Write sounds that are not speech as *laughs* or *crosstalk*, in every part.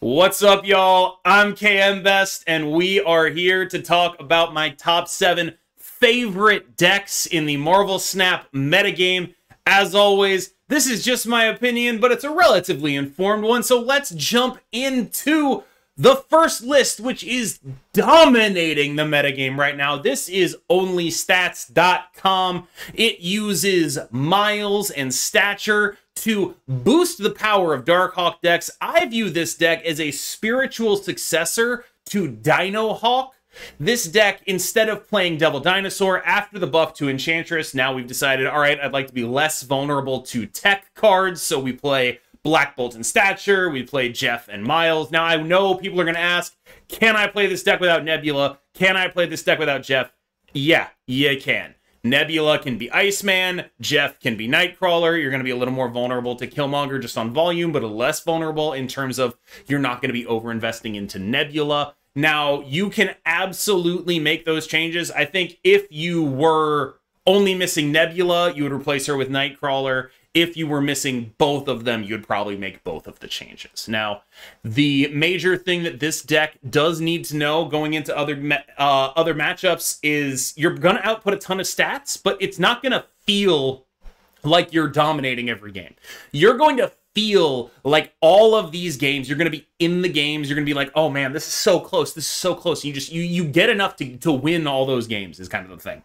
What's up, y'all? I'm KM Best, and we are here to talk about my top seven favorite decks in the Marvel Snap metagame. As always, this is just my opinion, but it's a relatively informed one, so let's jump into the first list, which is dominating the metagame right now. This is onlystats.com. It uses miles and stature to boost the power of Darkhawk decks. I view this deck as a spiritual successor to Dino Hawk. This deck, instead of playing Devil Dinosaur after the buff to Enchantress, now we've decided, all right, I'd like to be less vulnerable to tech cards, so we play Black Bolt and Stature. We play Jeff and Miles. Now, I know people are going to ask, can I play this deck without Nebula? Can I play this deck without Jeff? Yeah, you can. Nebula can be Iceman, Jeff can be Nightcrawler. You're going to be a little more vulnerable to Killmonger just on volume, but less vulnerable in terms of you're not going to be over investing into Nebula. Now, you can absolutely make those changes. I think if you were only missing Nebula, you would replace her with Nightcrawler if you were missing both of them, you'd probably make both of the changes. Now, the major thing that this deck does need to know going into other uh, other matchups is you're going to output a ton of stats, but it's not going to feel like you're dominating every game. You're going to feel like all of these games you're going to be in the games you're going to be like oh man this is so close this is so close you just you you get enough to to win all those games is kind of the thing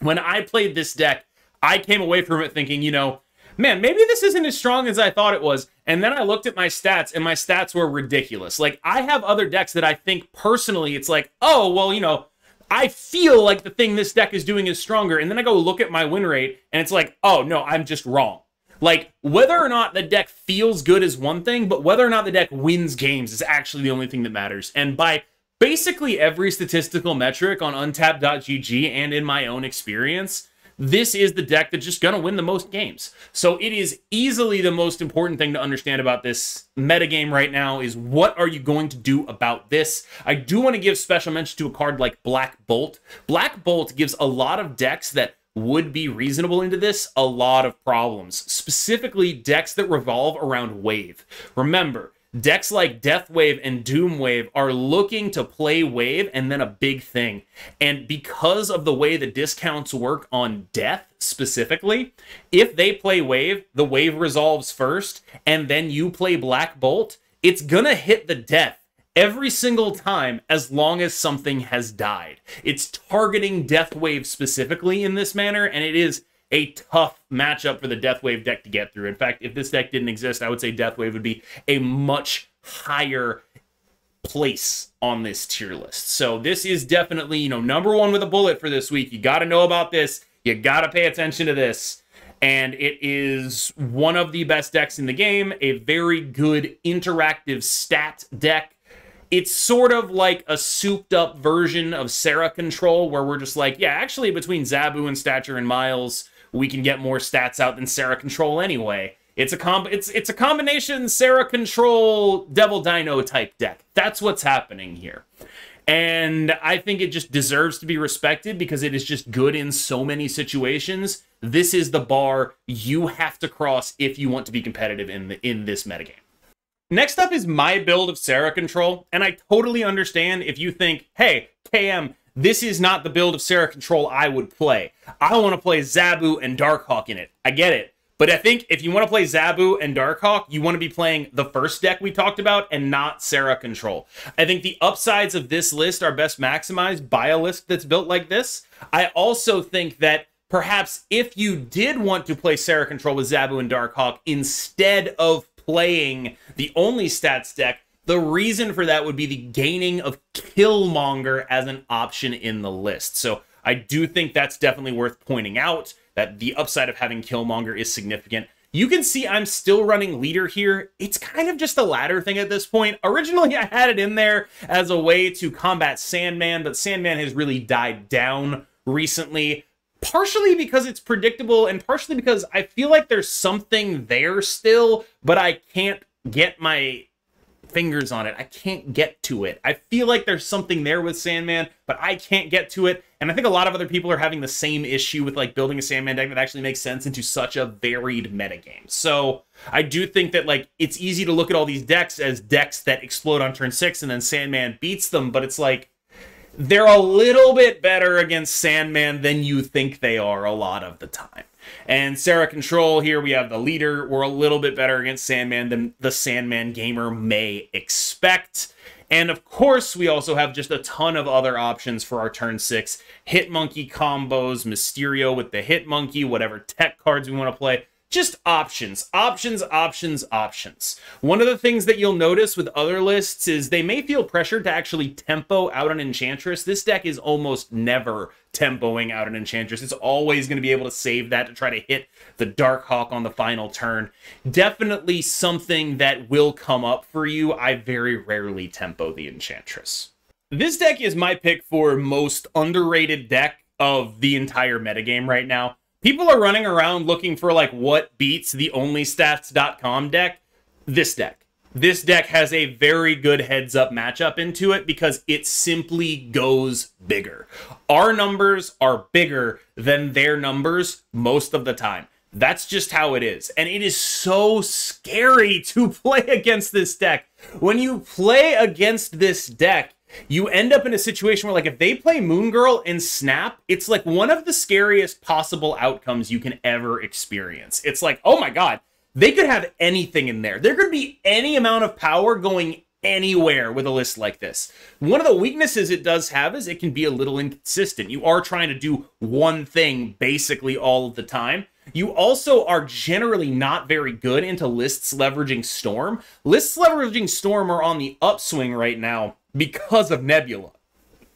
when i played this deck i came away from it thinking you know man, maybe this isn't as strong as I thought it was. And then I looked at my stats, and my stats were ridiculous. Like, I have other decks that I think personally, it's like, oh, well, you know, I feel like the thing this deck is doing is stronger. And then I go look at my win rate, and it's like, oh, no, I'm just wrong. Like, whether or not the deck feels good is one thing, but whether or not the deck wins games is actually the only thing that matters. And by basically every statistical metric on untapped.gg and in my own experience, this is the deck that's just going to win the most games. So it is easily the most important thing to understand about this metagame right now is what are you going to do about this? I do want to give special mention to a card like Black Bolt. Black Bolt gives a lot of decks that would be reasonable into this a lot of problems, specifically decks that revolve around wave. Remember, Decks like Death Wave and Doom Wave are looking to play Wave and then a big thing. And because of the way the discounts work on Death specifically, if they play Wave, the Wave resolves first, and then you play Black Bolt, it's gonna hit the Death every single time as long as something has died. It's targeting Death Wave specifically in this manner, and it is a tough matchup for the Deathwave deck to get through. In fact, if this deck didn't exist, I would say Deathwave would be a much higher place on this tier list. So this is definitely, you know, number one with a bullet for this week. You got to know about this. You got to pay attention to this. And it is one of the best decks in the game, a very good interactive stat deck. It's sort of like a souped up version of Serra Control, where we're just like, yeah, actually, between Zabu and Stature and Miles, we can get more stats out than Serra Control anyway. It's a comb it's it's a combination Serra Control Devil Dino type deck. That's what's happening here. And I think it just deserves to be respected because it is just good in so many situations. This is the bar you have to cross if you want to be competitive in the, in this metagame. Next up is my build of Serra Control, and I totally understand if you think, hey, KM, this is not the build of Serra Control I would play. I want to play Zabu and Darkhawk in it. I get it. But I think if you want to play Zabu and Darkhawk, you want to be playing the first deck we talked about and not Serra Control. I think the upsides of this list are best maximized by a list that's built like this. I also think that perhaps if you did want to play Serra Control with Zabu and Darkhawk instead of playing the only stats deck, the reason for that would be the gaining of Killmonger as an option in the list. So I do think that's definitely worth pointing out that the upside of having Killmonger is significant. You can see I'm still running leader here. It's kind of just a ladder thing at this point. Originally, *laughs* I had it in there as a way to combat Sandman, but Sandman has really died down recently, partially because it's predictable and partially because I feel like there's something there still, but I can't get my fingers on it. I can't get to it. I feel like there's something there with Sandman, but I can't get to it. And I think a lot of other people are having the same issue with like building a Sandman deck that actually makes sense into such a varied metagame. So I do think that like it's easy to look at all these decks as decks that explode on turn six and then Sandman beats them, but it's like they're a little bit better against Sandman than you think they are a lot of the time. And Serra Control, here we have the leader. We're a little bit better against Sandman than the Sandman gamer may expect. And of course, we also have just a ton of other options for our turn six Hit Monkey combos, Mysterio with the Hit Monkey, whatever tech cards we want to play just options, options, options, options. One of the things that you'll notice with other lists is they may feel pressured to actually tempo out an Enchantress. This deck is almost never tempoing out an Enchantress. It's always going to be able to save that to try to hit the Darkhawk on the final turn. Definitely something that will come up for you. I very rarely tempo the Enchantress. This deck is my pick for most underrated deck of the entire metagame right now people are running around looking for like what beats the onlystats.com deck. This deck. This deck has a very good heads up matchup into it because it simply goes bigger. Our numbers are bigger than their numbers most of the time. That's just how it is. And it is so scary *laughs* to play against this deck. When you play against this deck, you end up in a situation where like if they play Moon Girl and Snap, it's like one of the scariest possible outcomes you can ever experience. It's like, oh my god, they could have anything in there. There could be any amount of power going anywhere with a list like this. One of the weaknesses it does have is it can be a little inconsistent. You are trying to do one thing basically all of the time. You also are generally not very good into lists leveraging Storm. Lists leveraging Storm are on the upswing right now because of Nebula.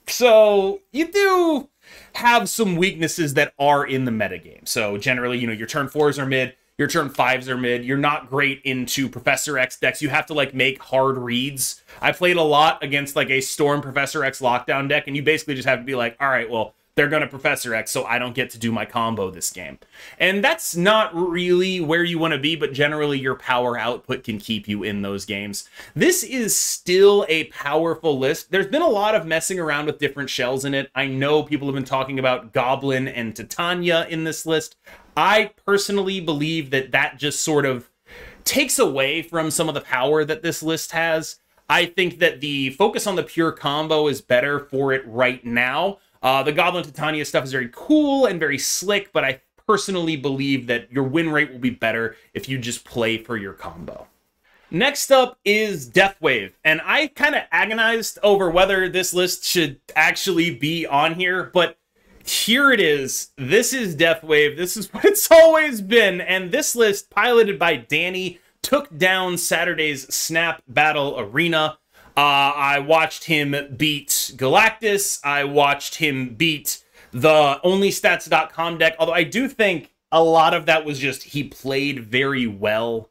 So you do have some weaknesses that are in the metagame. So generally, you know, your turn fours are mid, your turn fives are mid. You're not great into Professor X decks. You have to like make hard reads. I played a lot against like a Storm Professor X lockdown deck, and you basically just have to be like, all right, well, they're going to Professor X, so I don't get to do my combo this game. And that's not really where you want to be, but generally your power output can keep you in those games. This is still a powerful list. There's been a lot of messing around with different shells in it. I know people have been talking about Goblin and Titania in this list. I personally believe that that just sort of takes away from some of the power that this list has. I think that the focus on the pure combo is better for it right now. Uh, the Goblin Titania stuff is very cool and very slick, but I personally believe that your win rate will be better if you just play for your combo. Next up is Deathwave, and I kind of agonized over whether this list should actually be on here, but here it is. This is Deathwave. This is *laughs* what it's always been, and this list, piloted by Danny, took down Saturday's Snap Battle Arena. Uh, I watched him beat Galactus. I watched him beat the OnlyStats.com deck. Although I do think a lot of that was just he played very well.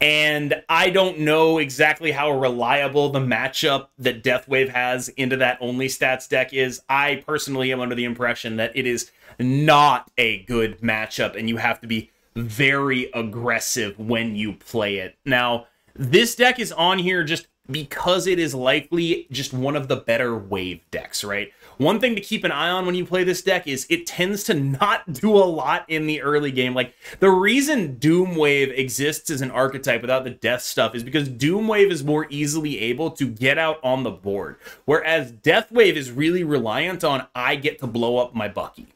And I don't know exactly how reliable the matchup that Deathwave has into that Only Stats deck is. I personally am under the impression that it is not a good matchup, and you have to be very aggressive when you play it. Now, this deck is on here just because it is likely just one of the better wave decks, right? One thing to keep an eye on when you play this deck is it tends to not *laughs* do a lot in the early game. Like, the reason Doomwave exists as an archetype without the death stuff is because Doomwave is more easily able to get out on the board, whereas Deathwave is really reliant on I get to blow up my Bucky.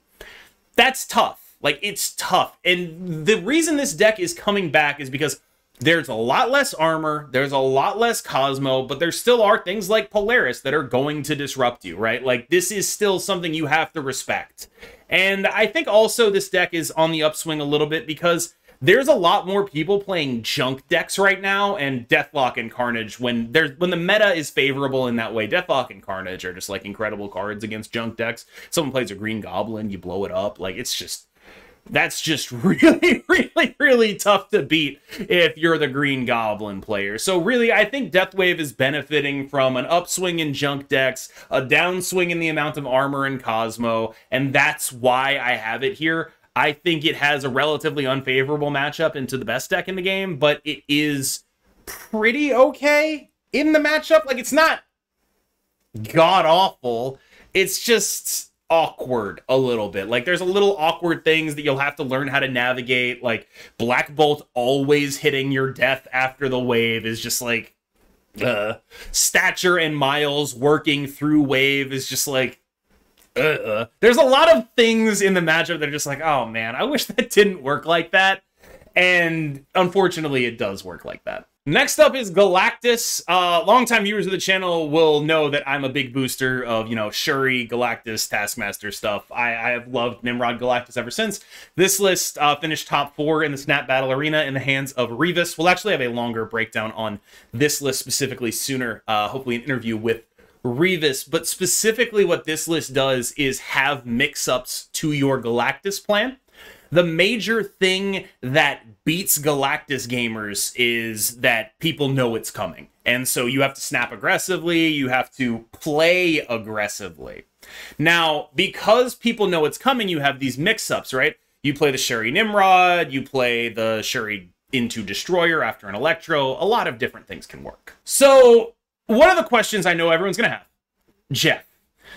That's tough. Like, it's tough. And the reason this deck is coming back is because there's a lot less armor, there's a lot less Cosmo, but there still are things like Polaris that are going to disrupt you, right? Like, this is still something you have to respect. And I think also this deck is on the upswing a little bit because there's a lot more people playing junk decks right now and Deathlok and Carnage when there's when the meta is favorable in that way. Deathlok and Carnage are just like incredible cards against junk decks. Someone plays a green goblin, you blow it up. Like it's just that's just *laughs* really, really, really tough to beat if you're the Green Goblin player. So really, I think Deathwave is benefiting from an upswing in junk decks, a downswing in the amount of armor in Cosmo, and that's why I have it here. I think it has a relatively unfavorable matchup into the best deck in the game, but it is pretty okay. in the matchup. Like it's not god awful. It's just awkward a little bit. Like there's a little awkward things that you'll have to learn how to navigate. Like Black Bolt always hitting your death after the wave is just like uh stature and miles working through wave is just like uh, there's a lot of things in the matchup that are just like, oh man, I wish *laughs* that didn't work like that. And unfortunately, it does work like that. Next up is Galactus. Uh, longtime viewers of the channel will know that I'm a big booster of, you know, Shuri, Galactus, Taskmaster stuff. I, I have loved Nimrod Galactus ever since. This list uh, finished top four in the Snap Battle Arena in the hands of Revis. We'll actually have a longer breakdown on this list specifically sooner, uh, hopefully an interview with Revis. But specifically what this list does is have mix-ups to your Galactus plan the major thing that beats Galactus gamers is that people know it's coming. And so you have to snap aggressively, you have to play aggressively. Now, because people know it's coming, you have these mix ups, right? You play the Shuri Nimrod, you play the Shuri into Destroyer after an Electro. A lot of different things can work. So, one of the questions I know everyone's going to have Jeff.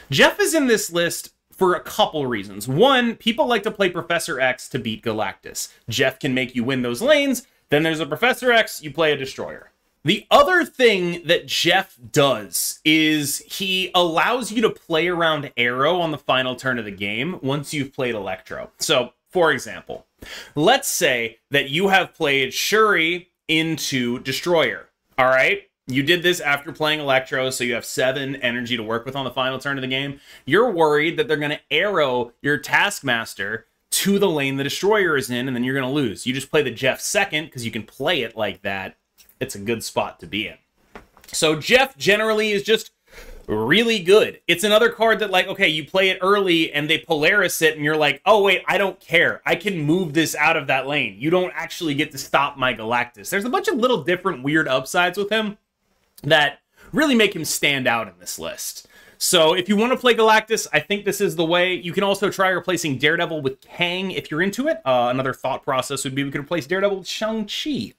Jeff is in this list for a couple reasons. One, people like to play Professor X to beat Galactus. Jeff can make you win those lanes. Then there's a Professor X, you play a Destroyer. The other thing that Jeff does is he allows you to play around Aero on the final turn of the game once you've played Electro. So, for example, let's say that you have played Shuri into Destroyer. All right you did this after playing Electro, so you have seven energy to work with on the final turn of the game. You're worried that they're going to arrow your Taskmaster to the lane the Destroyer is in, and then you're going to lose. You just play the Jeff second because you can play it like that. It's a good spot to be in. So Jeff generally is just really good. It's another card that, like, okay, you play it early and they Polaris it, and you're like, oh, wait, I don't care. I can move this out of that lane. You don't actually get to stop my Galactus. There's a bunch of little different weird upsides with him that really make him stand out in this list. So if you want to play Galactus, I think this is the way. You can also try replacing Daredevil with Kang if you're into it. Uh, another thought process would be we could replace Daredevil with Shang-Chi.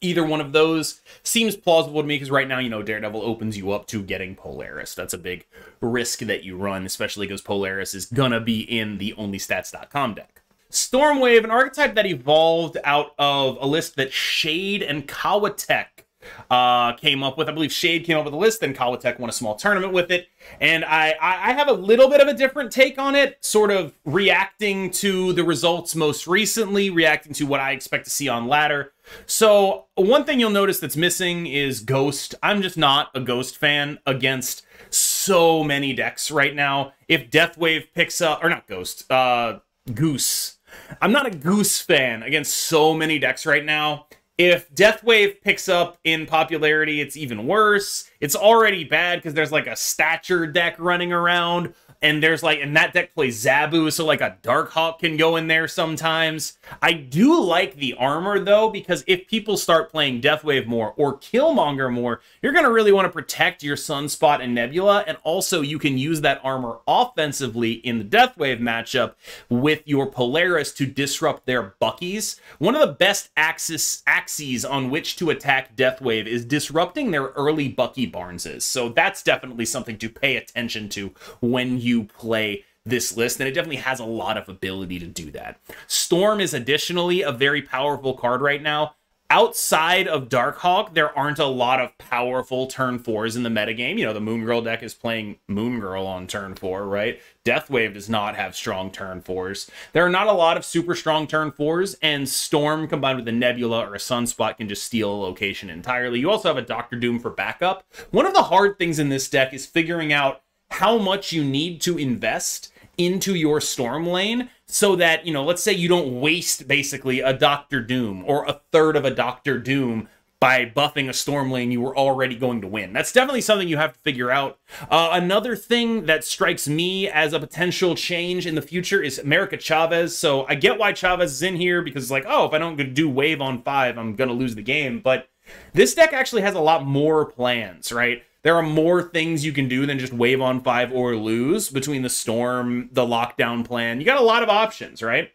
Either one of those seems plausible to me because right now, you know, Daredevil opens you up to getting Polaris. That's a big risk that you run, especially because Polaris is gonna be in the OnlyStats.com deck. Stormwave, an archetype that evolved out of a list that Shade and Kawatek uh, came up with. I believe Shade came up with a list, then Kawatek won a small tournament with it. And I, I have a little bit of a different take on it, sort of reacting to the results most recently, reacting to what I expect to see on ladder. So, one thing you'll notice that's missing is Ghost. I'm just not a Ghost fan against so many decks right now. If Deathwave picks up, or not Ghost, uh, Goose. I'm not a Goose fan against so many decks right now. If Deathwave picks up in popularity, it's even worse. It's already bad because there's like a stature deck running around and there's like and that deck plays Zabu, so like a Darkhawk can go in there sometimes. I do like the armor though, because if people start playing Deathwave more or Killmonger more, you're gonna really want to protect your Sunspot and Nebula, and also you can use that armor offensively in the Deathwave matchup with your Polaris to disrupt their Buckies. One of the best axis axes on which to attack Deathwave is disrupting their early Bucky Barneses. So that's definitely something to pay attention to when you play this list, and it definitely has a lot of ability to do that. Storm is additionally a very powerful card right now. Outside of Darkhawk, there aren't a lot of powerful turn fours in the metagame. You know, the Moon Girl deck is playing Moon Girl on turn four, right? Deathwave does not have strong turn fours. There are not a lot of super strong turn fours, and Storm combined with a Nebula or a Sunspot can just steal a location entirely. You also have a Doctor Doom for backup. One of the hard things in this deck is figuring out how much you need to invest into your storm lane so that, you know, let's say you don't waste basically a Doctor Doom or a third of a Doctor Doom by buffing a storm lane you were already going to win. That's definitely something you have to figure out. Uh, another thing that strikes me as a potential change in the future is America Chavez. So I get why Chavez is in here because it's like, oh, if I don't do wave on five, I'm going to lose the game. But this deck actually has a lot more plans, right? There are more things you can do than just wave on five or lose between the storm, the lockdown plan. You got a lot of options, right?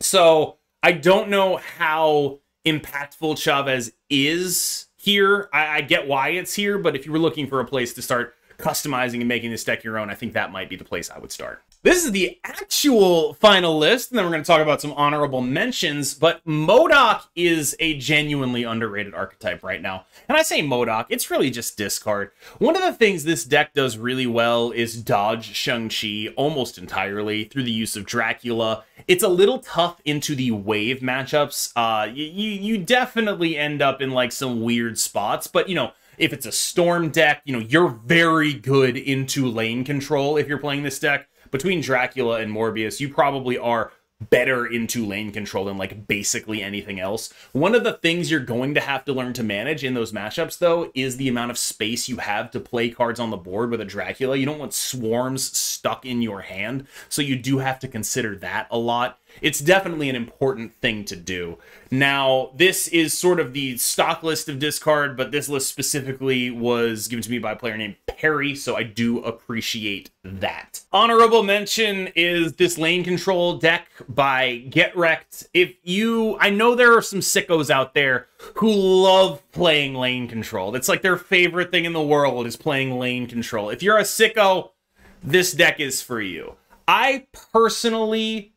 So I don't know how impactful Chavez is here. I, I get why it's here, but if you were looking for a place to start customizing and making this deck your own, I think that might be the place I would start. This is the actual final list, and then we're going to talk about some honorable mentions. But MODOK is a genuinely underrated archetype right now. And I say MODOK, it's really just discard. One of the things this deck does really well is dodge Shang-Chi almost entirely through the use of Dracula. It's a little tough into the wave matchups. Uh, you, you definitely end up in like some weird spots, but you know, if it's a storm deck, you know, you're very good into lane control if you're playing this deck between Dracula and Morbius, you probably are better into lane control than like basically anything else. One of the things you're going to have to learn to manage in those matchups though is the amount of space you have to play cards on the board with a Dracula. You don't want swarms stuck in your hand, so you do have to consider that a lot it's definitely an important thing to do. Now, this is sort of the stock list of discard, but this list specifically was given to me by a player named Perry, so I do appreciate that. Honorable mention is this lane control deck by Get Wrecked. If you, I know there are some sickos out there who love playing lane control. It's like their favorite thing in the world is playing lane control. If you're a sicko, this deck is for you. I personally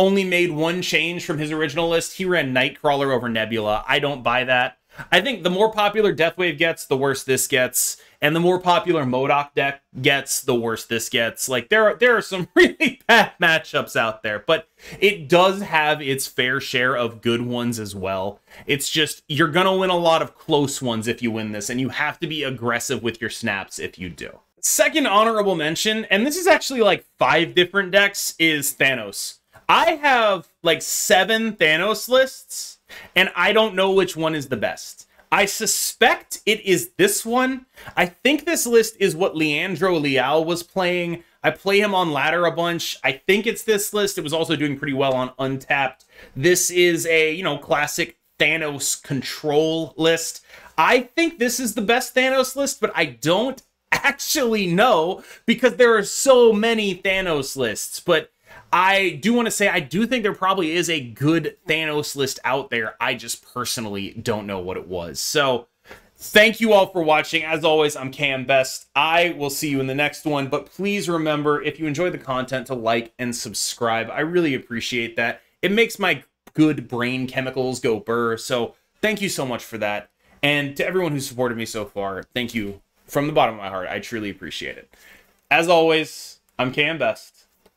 only made one change from his original list. He ran Nightcrawler over Nebula. I don't buy that. I think the more popular Deathwave gets, the worse this gets, and the more popular MODOK deck gets, the worse this gets. Like there are there are some *laughs* really bad matchups out there, but it does have its fair share of good ones as well. It's just you're gonna win a lot of close ones if you win this, and you have to be aggressive with your snaps if you do. Second honorable mention, and this is actually like five different decks, is Thanos. I have like seven Thanos lists, and I don't know which one is the best. I suspect it is this one. I think this list is what Leandro Leal was playing. I play him on ladder a bunch. I think it's this list. It was also doing pretty well on Untapped. This is a, you know, classic Thanos control list. I think this is the best Thanos list, but I don't *laughs* actually know because there are so many Thanos lists. But I do want to say I do think there probably is a good Thanos list out there. I just personally don't know what it was. So thank you all for watching. As always, I'm KM Best. I will see you in the next one. But please remember, if you enjoy the content, to like and subscribe. I really appreciate that. It makes my good brain chemicals go burr. So thank you so much for that. And to everyone who supported me so far, thank you from the bottom of my heart. I truly appreciate it. As always, I'm KM Best